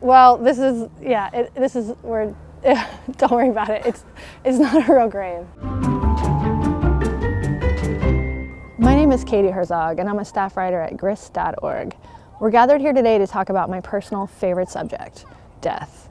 Well, this is, yeah, it, this is where, don't worry about it. It's, it's not a real grave. My name is Katie Herzog, and I'm a staff writer at grist.org. We're gathered here today to talk about my personal favorite subject, death.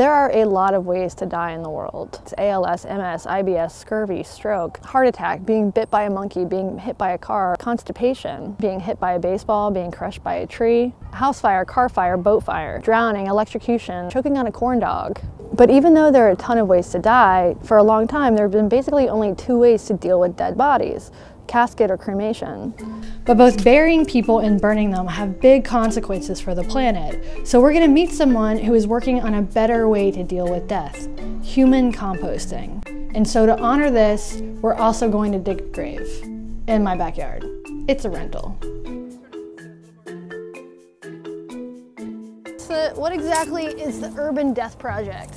There are a lot of ways to die in the world. It's ALS, MS, IBS, scurvy, stroke, heart attack, being bit by a monkey, being hit by a car, constipation, being hit by a baseball, being crushed by a tree, house fire, car fire, boat fire, drowning, electrocution, choking on a corn dog. But even though there are a ton of ways to die, for a long time there have been basically only two ways to deal with dead bodies casket or cremation. But both burying people and burning them have big consequences for the planet. So we're gonna meet someone who is working on a better way to deal with death, human composting. And so to honor this, we're also going to dig a grave in my backyard. It's a rental. So what exactly is the Urban Death Project?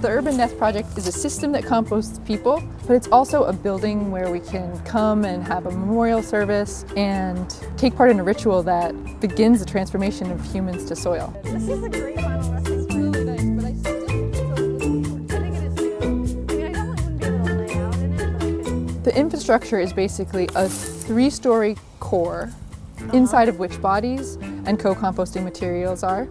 The Urban Death Project is a system that composts people, but it's also a building where we can come and have a memorial service and take part in a ritual that begins the transformation of humans to soil. This is a great final resting spot. Really nice, but I still think it's a little I think it is too. I mean, I definitely wouldn't be able to lay out in it, but I could. The infrastructure is basically a three-story core inside of which bodies and co-composting materials are.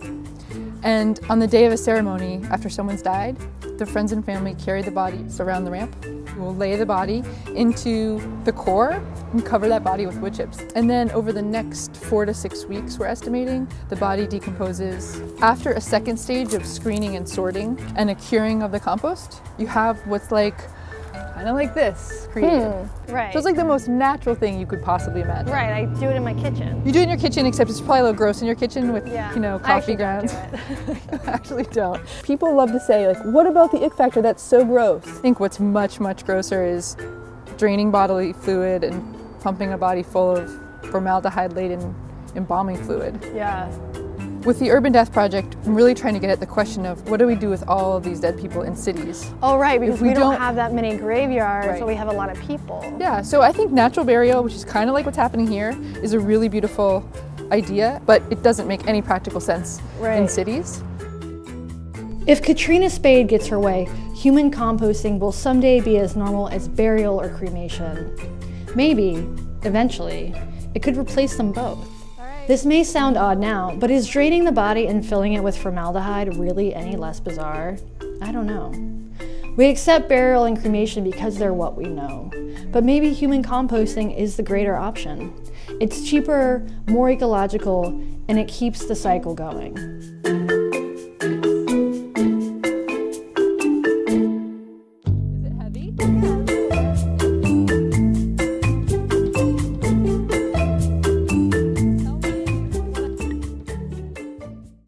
And on the day of a ceremony, after someone's died, the friends and family carry the bodies around the ramp. We'll lay the body into the core and cover that body with wood chips. And then over the next four to six weeks, we're estimating, the body decomposes. After a second stage of screening and sorting and a curing of the compost, you have what's like, kind of like this created. Hmm, right. So it's like the most natural thing you could possibly imagine. right, I do it in my kitchen. You do it in your kitchen, except it's probably a little gross in your kitchen with, Yeah. you know, I coffee don't grounds. do it. actually don't. People love to say, like, what about the ick factor? That's so gross. I think what's much, much grosser is draining bodily fluid and pumping a body full of formaldehyde laden embalming fluid. yeah. With the Urban Death Project, I'm really trying to get at the question of what do we do with all of these dead people in cities? Oh, right, because we we, don't, don't- have that many graveyards, so Right. we have a lot of people. Yeah, so I think natural burial, which is kind of like what's happening here, is a really beautiful idea, but it doesn't make any practical sense in cities. If Katrina Spade gets her way, human composting will someday be as normal as burial or cremation. Maybe, eventually, it could replace them both. This may sound odd now, but is draining the body and filling it with formaldehyde really any less bizarre? I don't know. We accept burial and cremation because they're what we know. But maybe human composting is the greater option. It's cheaper, more ecological, and it keeps the cycle going.